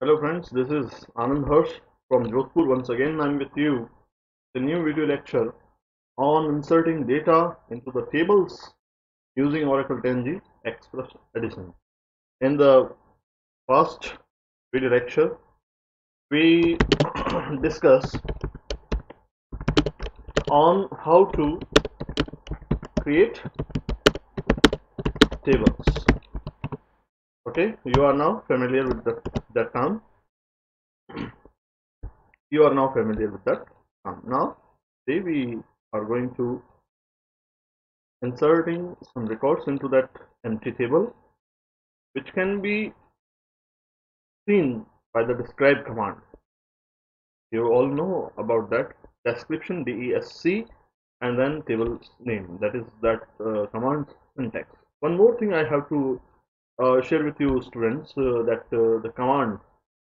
Hello friends, this is Anand Harsh from Jodhpur. Once again, I'm with you. The new video lecture on inserting data into the tables using Oracle 10G Express Edition. In the first video lecture, we discuss on how to create tables. Okay, you are now familiar with the, that term. you are now familiar with that term. Now, today we are going to inserting some records into that empty table, which can be seen by the describe command. You all know about that description DESC and then table name that is that uh, command syntax. One more thing I have to uh, share with you students uh, that uh, the command,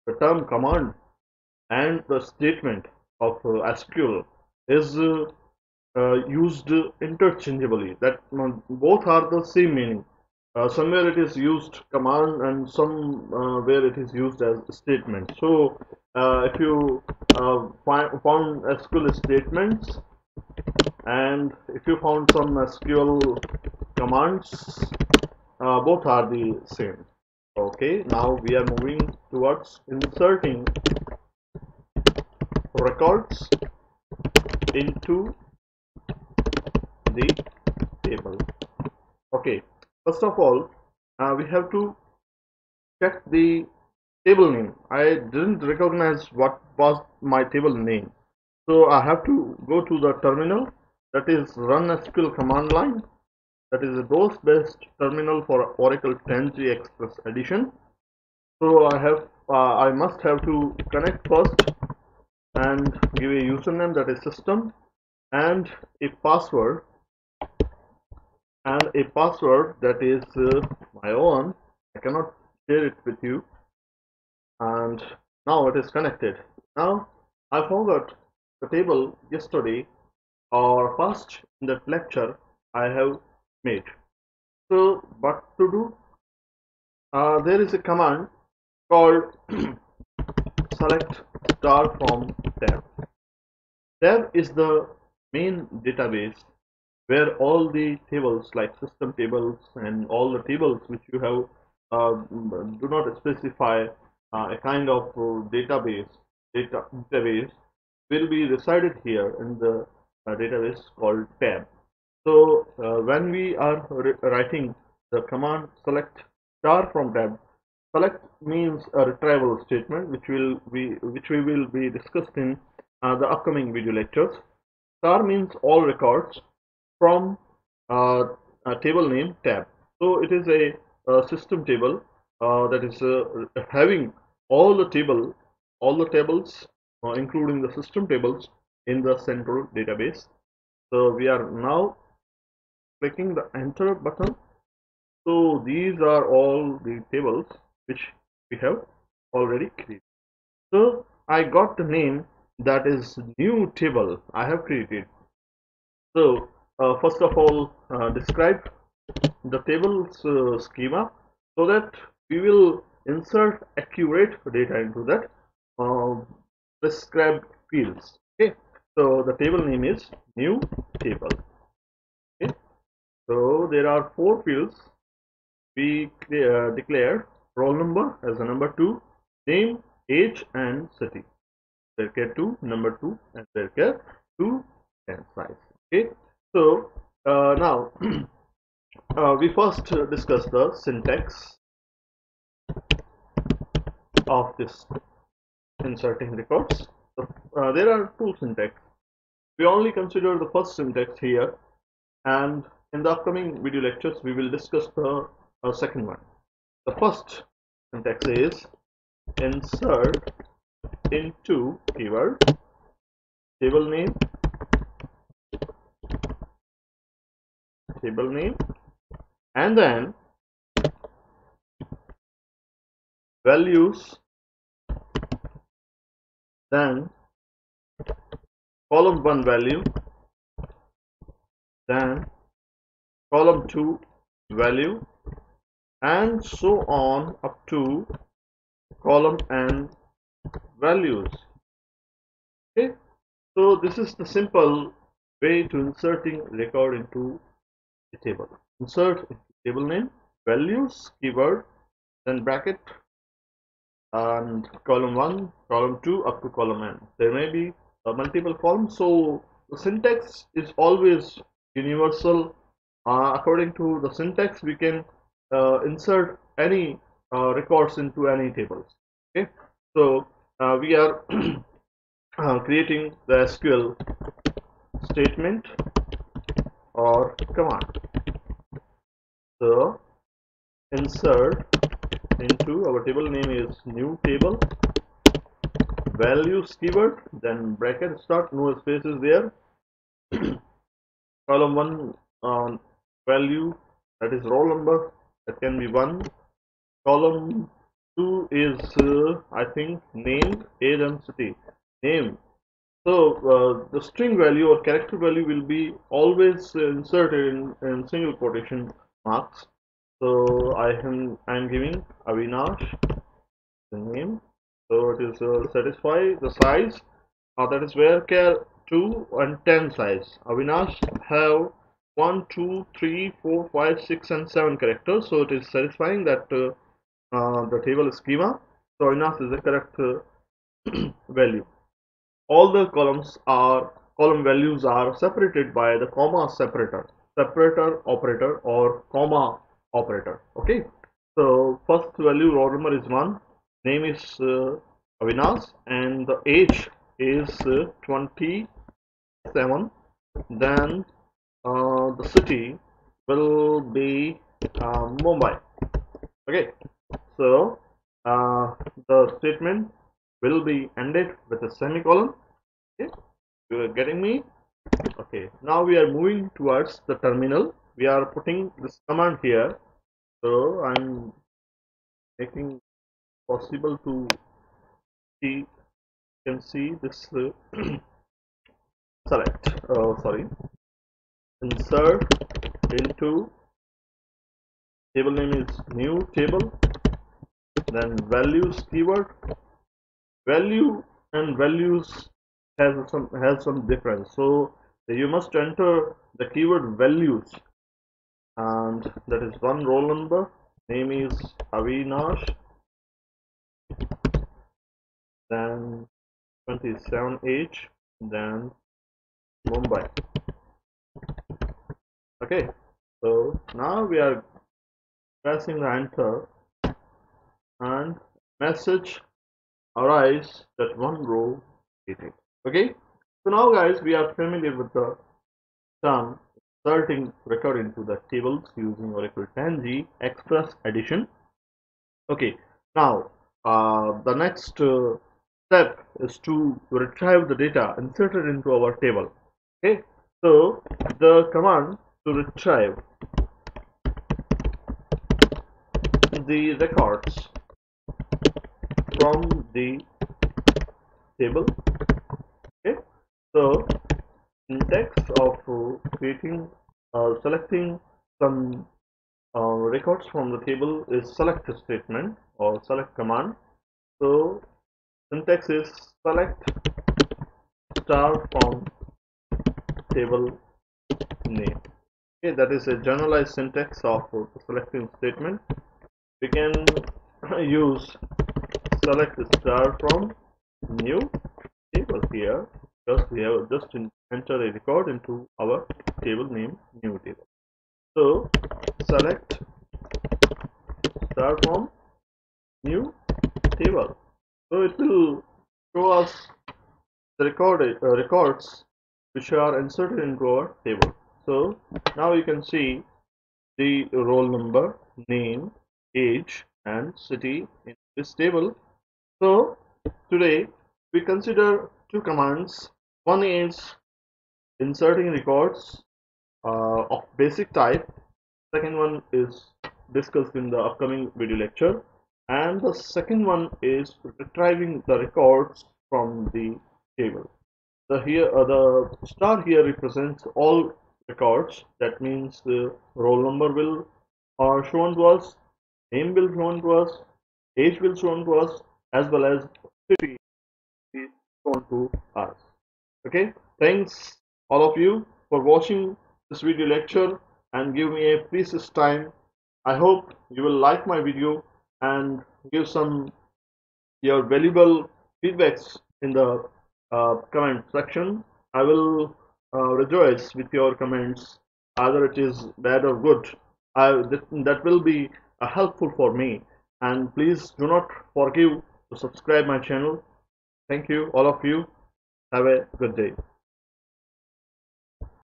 the term command and the statement of uh, SQL is uh, uh, used interchangeably. That um, both are the same meaning. somewhere it is used command and somewhere it is used as statement. So if you found SQL statements and if you found some SQL commands uh, both are the same. Okay now we are moving towards inserting records into the table. Okay first of all uh, we have to check the table name. I didn't recognize what was my table name. So I have to go to the terminal that is run SQL command line that is a DOS based terminal for Oracle 10G Express edition. So I have uh, I must have to connect first and give a username that is system and a password and a password that is uh, my own. I cannot share it with you. And now it is connected. Now I forgot the table yesterday or first in that lecture I have made. So what to do uh, there is a command called select star from tab. Tab is the main database where all the tables like system tables and all the tables which you have uh, do not specify uh, a kind of uh, database data database will be resided here in the uh, database called tab so uh, when we are writing the command select star from tab, select means a retrieval statement which will be which we will be discussed in uh, the upcoming video lectures. Star means all records from uh, a table name tab. So it is a, a system table uh, that is uh, having all the table all the tables uh, including the system tables in the central database. So we are now clicking the enter button. So these are all the tables which we have already created. So I got the name that is new table I have created. So uh, first of all uh, describe the table's uh, schema so that we will insert accurate data into that uh, prescribed fields. Okay. So the table name is new table so there are four fields. We uh, declare roll number as a number two, name, age, and city. Varchar two, number two, and Varchar two and size. Okay. So uh, now uh, we first discuss the syntax of this inserting records. So, uh, there are two syntax. We only consider the first syntax here and in the upcoming video lectures, we will discuss the uh, second one. The first syntax is insert into keyword table name table name and then values then column 1 value then column 2 value and so on up to column n values. Okay? So this is the simple way to inserting record into a table. Insert table name values keyword then bracket and column 1 column 2 up to column n. There may be uh, multiple columns so the syntax is always universal uh, according to the syntax we can uh, insert any uh, records into any tables. Okay? So uh, we are uh, creating the SQL statement or command. So insert into our table name is new table values keyword then bracket start no spaces there. Column one uh, value that is roll number that can be one. Column two is uh, I think name age and city name. So uh, the string value or character value will be always inserted in, in single quotation marks. So I am I am giving Avinash the name. So it is uh, satisfy the size. Uh, that is Varchar 2 and 10 size. Avinash have 1 2 3 4 5 6 and 7 characters. So it is satisfying that uh, uh, the table schema. So Avinash is the correct uh, value. All the columns are column values are separated by the comma separator. Separator operator or comma operator. Okay? So first value roll number is 1 name is uh, and the age is uh, 27 then uh, the city will be uh, Mumbai. Okay. So uh, the statement will be ended with a semicolon. Okay. You are getting me? Okay. Now we are moving towards the terminal. We are putting this command here. So i'm making possible to see you can see this uh, select. Oh sorry insert into table name is new table then values keyword. Value and values has some has some difference. So you must enter the keyword values. And that is one roll number. Name is Avinash. Then 27 age then Mumbai okay so now we are pressing the enter and message arise that one row deleted okay so now guys we are familiar with the term inserting record into the tables using Oracle 10g Express Edition okay now uh, the next uh, step is to retrieve the data inserted into our table. Okay so the command retrieve the records from the table. Okay so syntax of creating uh, selecting some uh, records from the table is select statement or select command. So syntax is select star from table name okay that is a generalized syntax of selecting statement. We can use select star from new. Table here because we have just enter a record into our table name new table. So select star from new table. So it will show us the record uh, records which are inserted into our table so now you can see the roll number name age and city in this table so today we consider two commands. One is inserting records uh, of basic type. Second one is discussed in the upcoming video lecture. And the second one is retrieving the records from the table. The here uh, the star here represents all records. That means the roll number will are shown to us, name will shown to us, age will shown to us, as well as 50 is shown to us. Okay? Thanks all of you for watching this video lecture and give me a precious time. I hope you will like my video and give some your valuable feedbacks in the uh, comment section. I will uh, rejoice with your comments. Either it is bad or good. I, that, that will be uh, helpful for me. And please do not forgive to subscribe my channel. Thank you all of you. Have a good day